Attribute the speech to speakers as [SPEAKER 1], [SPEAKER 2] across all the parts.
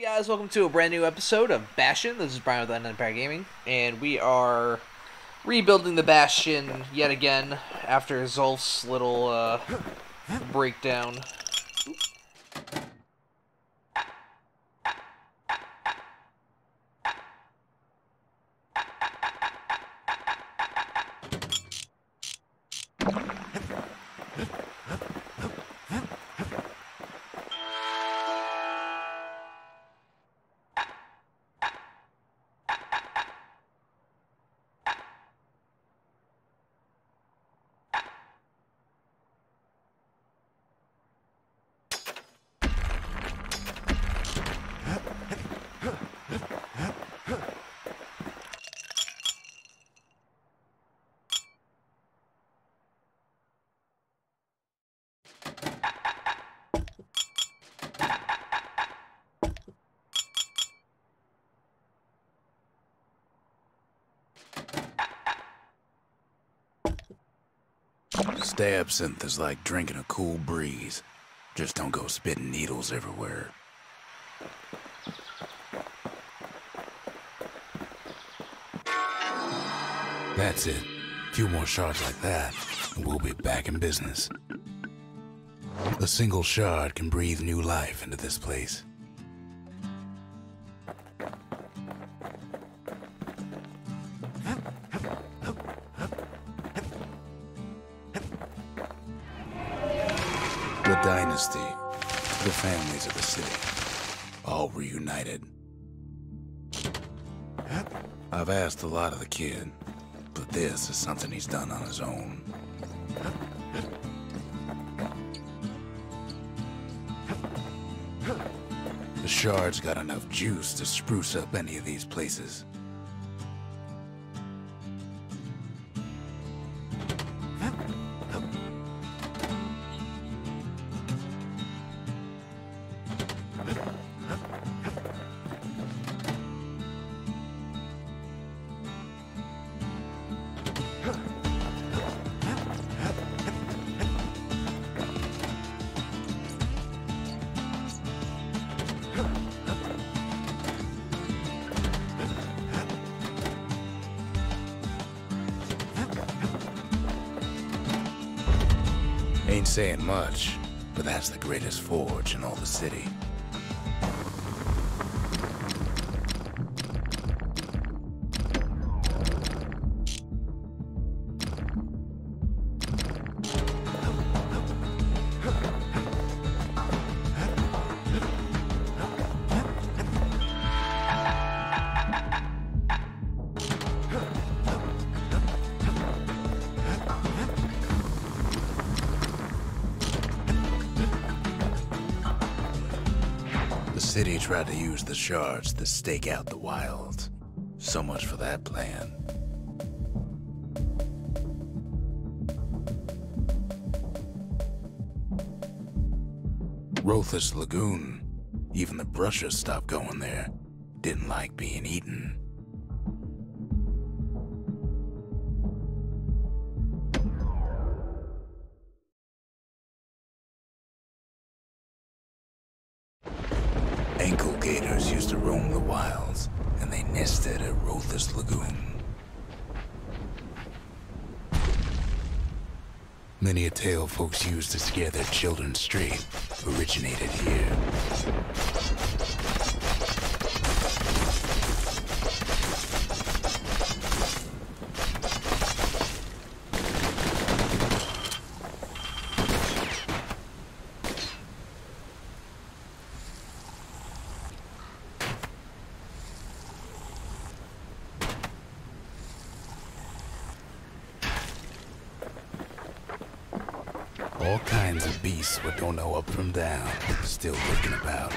[SPEAKER 1] Hey guys, welcome to a brand new episode of Bastion. This is Brian with Empire Gaming, and we are rebuilding the Bastion yet again after Zulf's little uh, breakdown.
[SPEAKER 2] Absinthe is like drinking a cool breeze. Just don't go spitting needles everywhere. That's it. A few more shards like that, and we'll be back in business. A single shard can breathe new life into this place. Dynasty, the families of the city, all reunited. I've asked a lot of the kid, but this is something he's done on his own. The shard's got enough juice to spruce up any of these places. Ain't saying much, but that's the greatest forge in all the city. The shards to stake out the wilds. So much for that plan. Roathus Lagoon. Even the brushes stopped going there. Didn't like being eaten. Tale folks used to scare their children straight originated here. Kinds of beasts what don't know up from down, still looking about.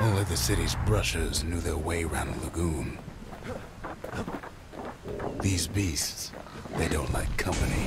[SPEAKER 2] Only the city's brushers knew their way around the lagoon. These beasts, they don't like company.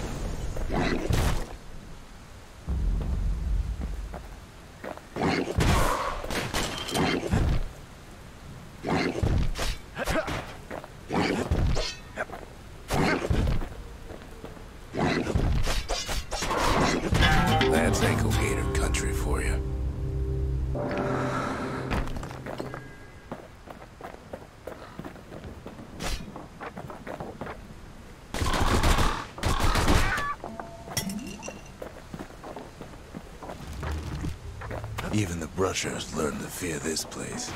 [SPEAKER 2] Even the brushers learned to fear this place.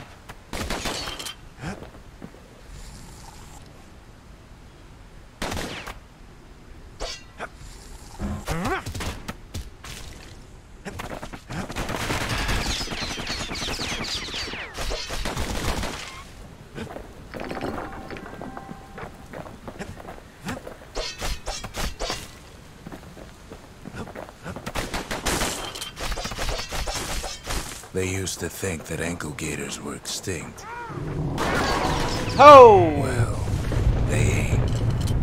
[SPEAKER 2] They used to think that Anklegators were extinct.
[SPEAKER 1] Oh!
[SPEAKER 2] Well, they ain't.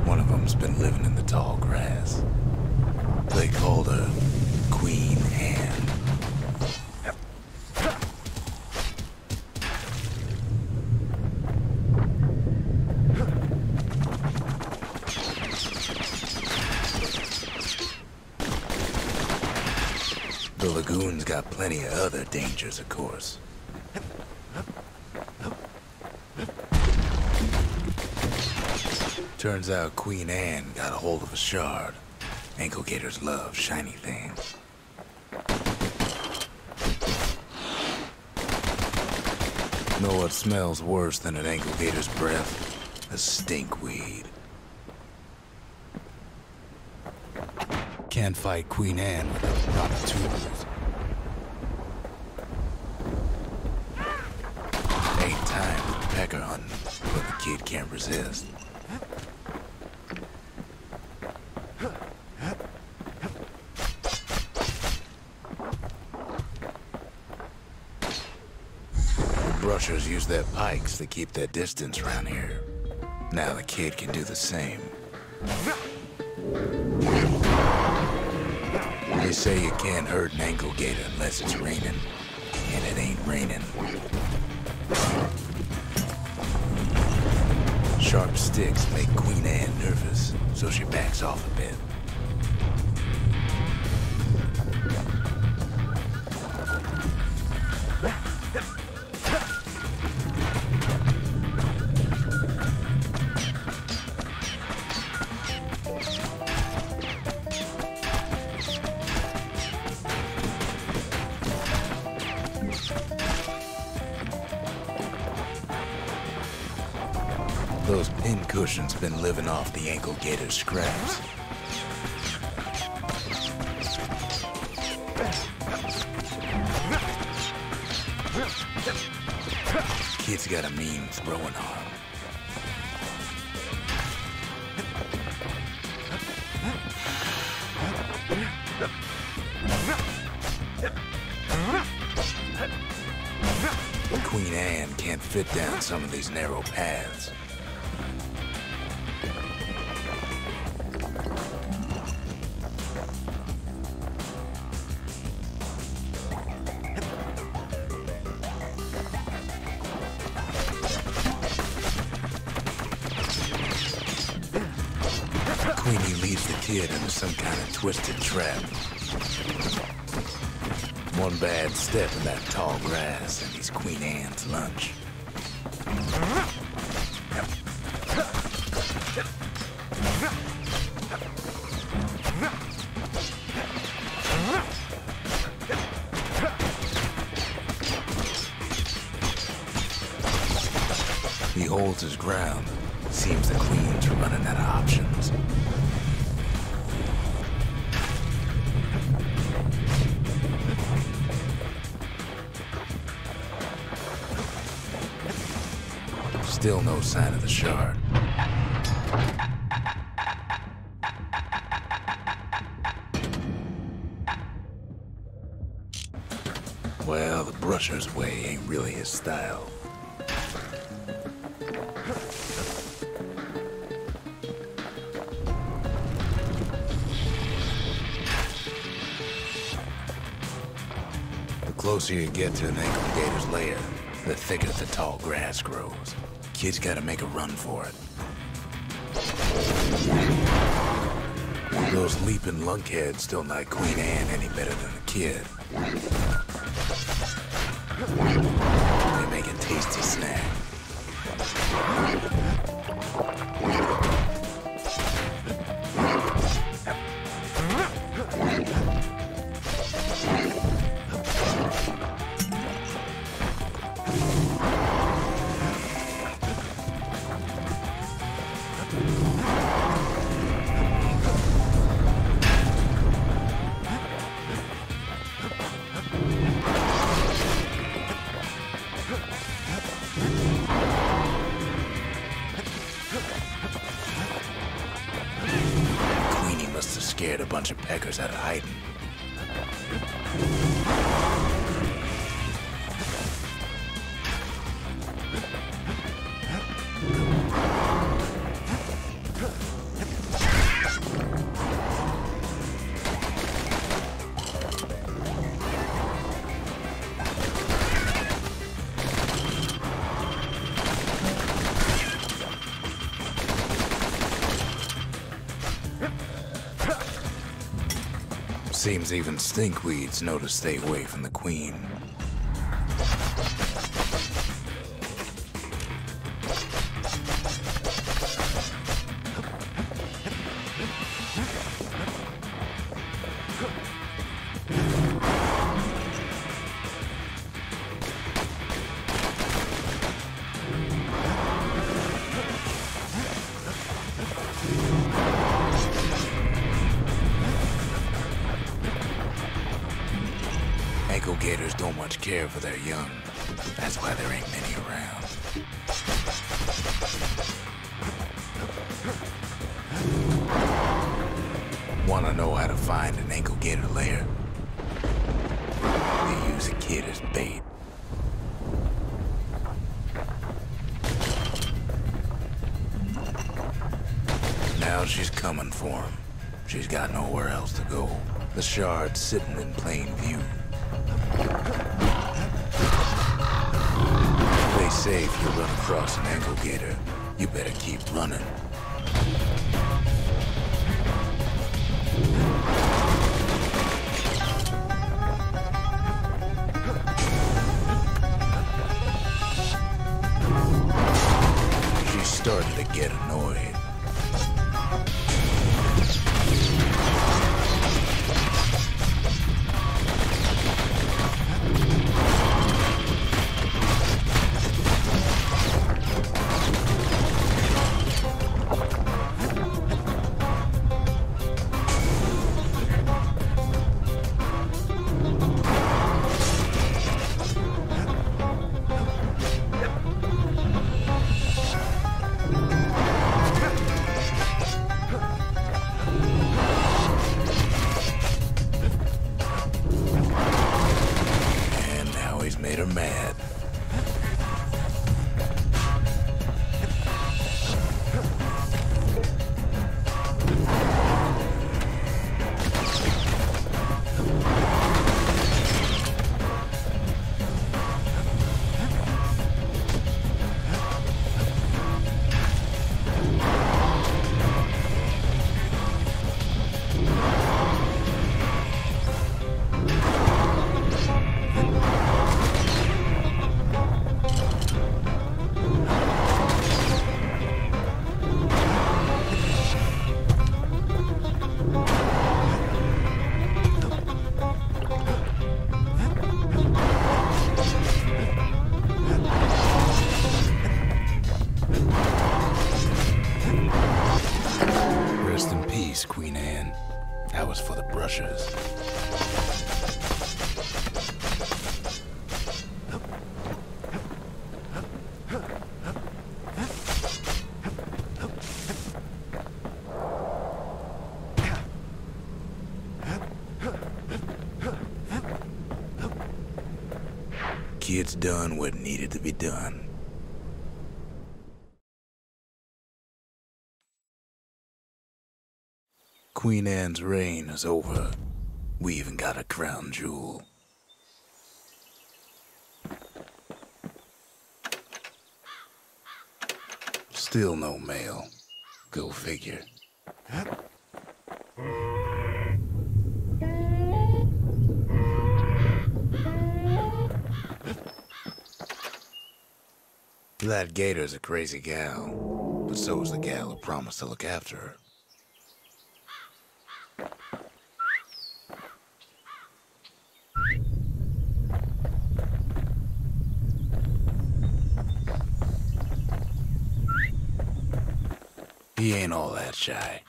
[SPEAKER 2] One of them's been living in the tall grass. They called her Queen Anne. The lagoon's got plenty of other dangers, of course. Turns out Queen Anne got a hold of a shard. Anklegators love shiny things. Know what smells worse than an Anklegator's breath? A stinkweed. Can't fight Queen Anne without proper tools. Ain't time for pecker hunting, but the kid can't resist. Brushers use their pikes to keep their distance around here. Now the kid can do the same. They say you can't hurt an Anklegator unless it's raining. And it ain't raining. Sharp sticks make Queen Anne nervous, so she backs off a bit. Those pin cushions been living off the Anklegator scraps. Kid's got a mean throwing arm. Queen Anne can't fit down some of these narrow paths. Queenie leads the kid into some kind of twisted trap. One bad step in that tall grass and he's Queen Anne's lunch. Well, the brusher's way ain't really his style. The closer you get to an Anklegator's lair, the thicker the tall grass grows. Kid's gotta make a run for it. Those leaping lunkheads still not Queen Anne any better than the kid. Make a tasty snack. Out of hiding. Seems even stinkweeds know to stay away from the queen. Much care for their young. That's why there ain't many around. Wanna know how to find an Anklegator lair? They use a kid as bait. Now she's coming for him. She's got nowhere else to go. The shard's sitting in plain view. They say if you run across an Anklegator, you better keep running. She's starting to get annoyed. Kid's done what needed to be done. Queen Anne's reign is over. We even got a crown jewel. Still no mail. Go figure. That gator's a crazy gal, but so is the gal who promised to look after her. He ain't all that shy.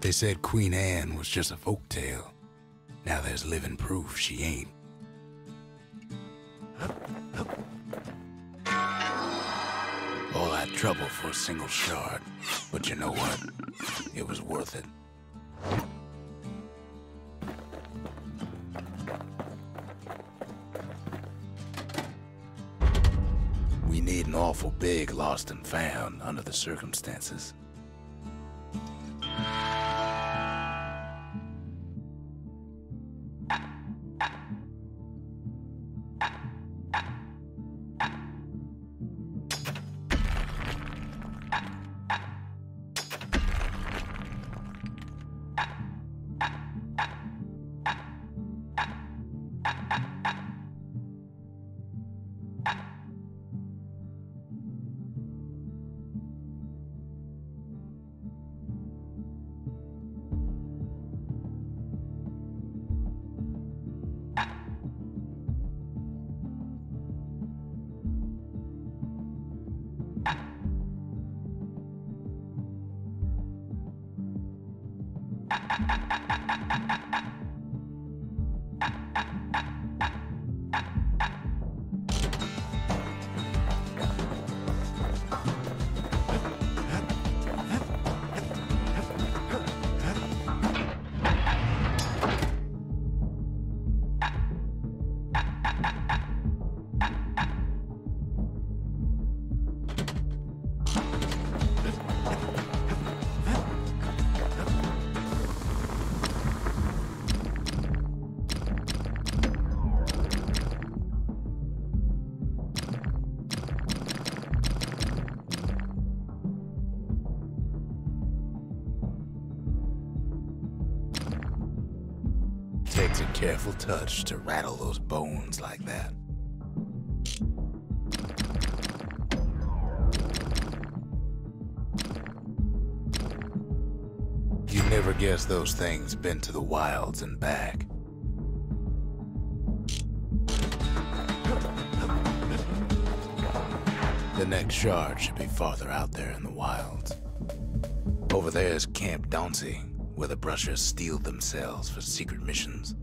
[SPEAKER 2] They said Queen Anne was just a folk tale. Now there's living proof she ain't. All that trouble for a single shard, but you know what? It was worth it. We need an awful big lost and found under the circumstances. Takes a careful touch to rattle those bones like that. You never guess those things been to the wilds and back. The next shard should be farther out there in the wilds. Over there is Camp Dauncey, where the brushers steel themselves for secret missions.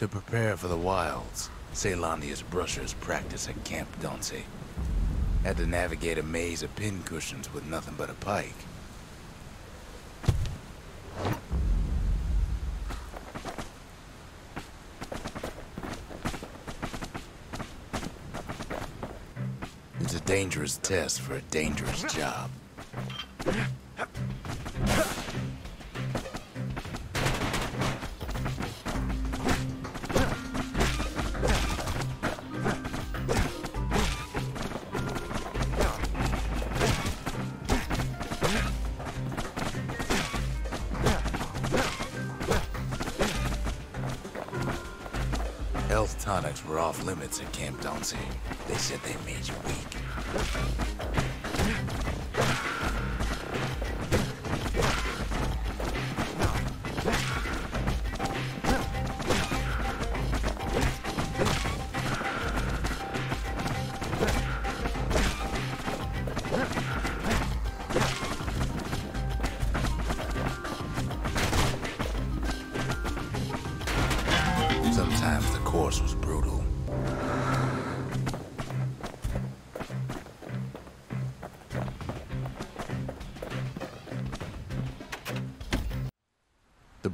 [SPEAKER 2] To prepare for the wilds, Caelondia's brushers practice at Camp Dauncey. Had to navigate a maze of pincushions with nothing but a pike. It's a dangerous test for a dangerous job. Limits at Camp Dauncey. They said they made you weak.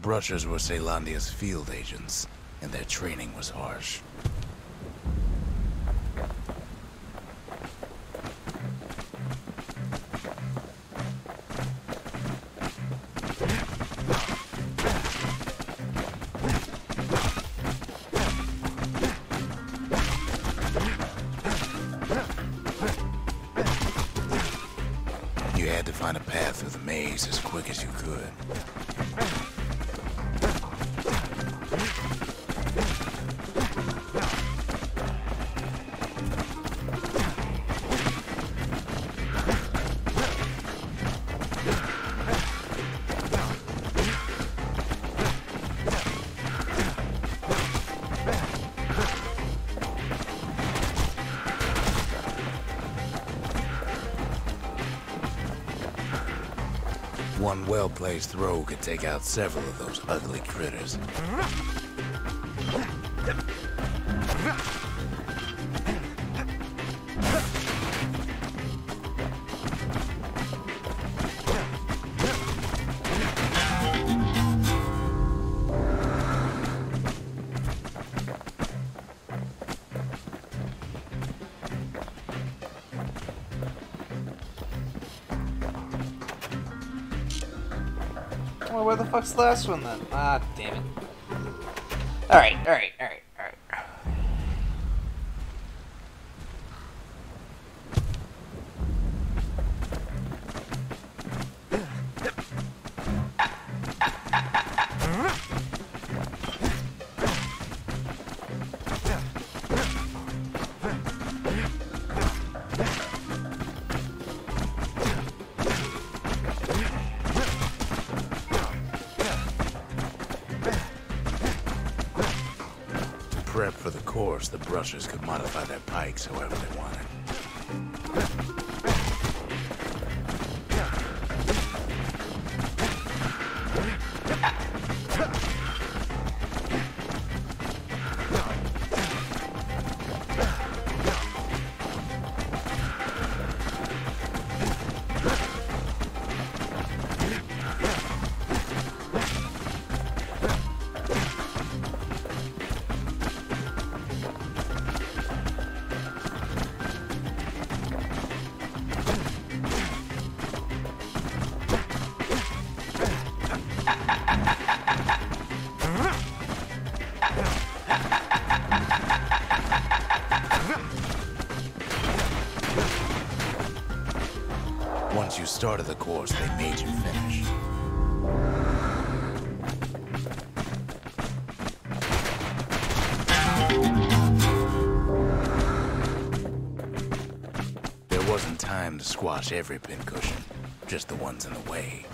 [SPEAKER 2] Brushers were Caelondia's field agents, and their training was harsh. You had to find a path through the maze as quick as you could. One throw could take out several of those ugly critters.
[SPEAKER 1] Where the fuck's the last one then? Ah, damn it. Alright, alright.
[SPEAKER 2] Time to squash every pincushion, just the ones in the way.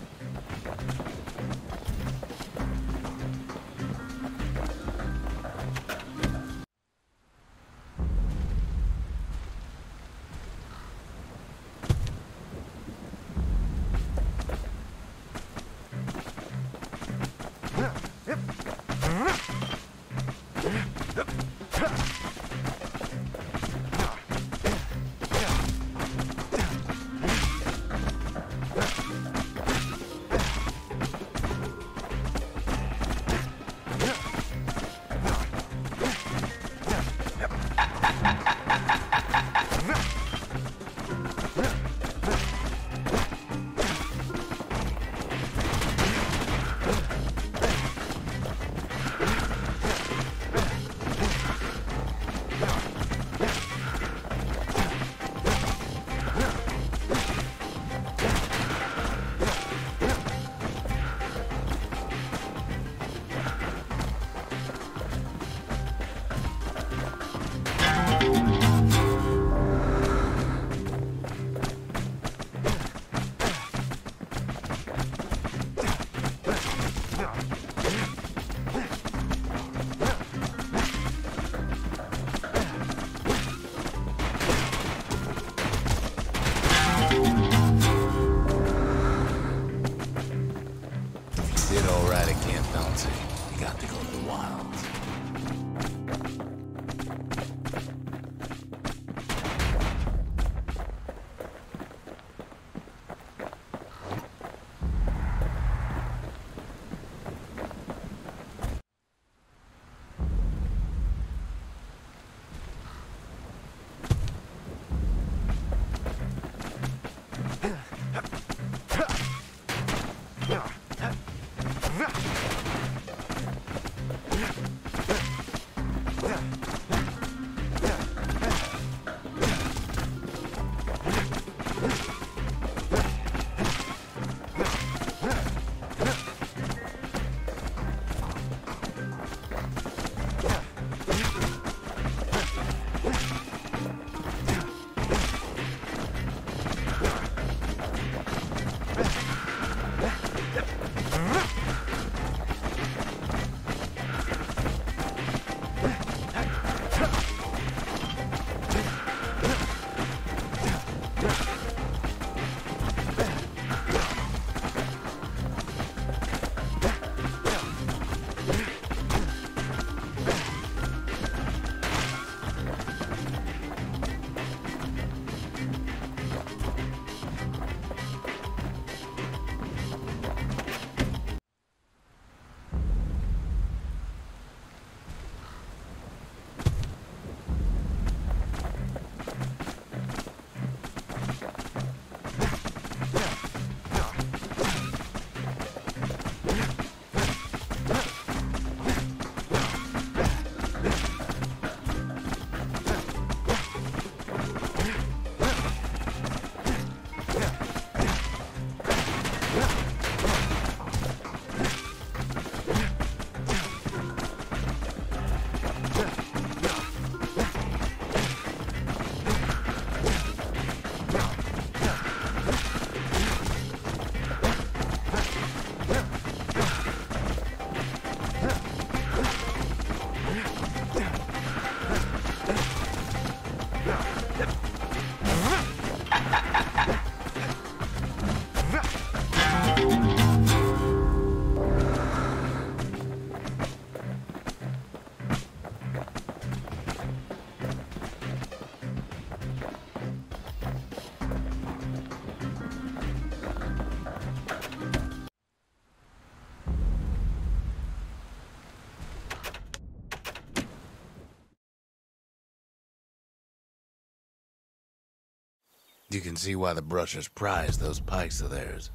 [SPEAKER 2] You can see why the brushers prize those pikes of theirs.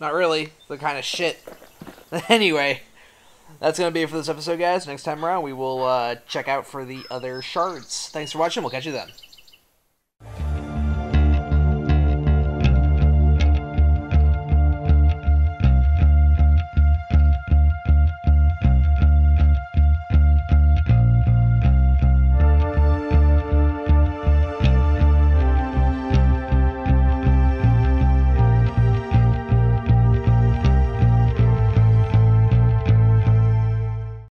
[SPEAKER 1] Not really. The kind of shit. anyway, that's going to be it for this episode, guys. Next time around, we will uh, check out for the other shards. Thanks for watching. We'll catch you then.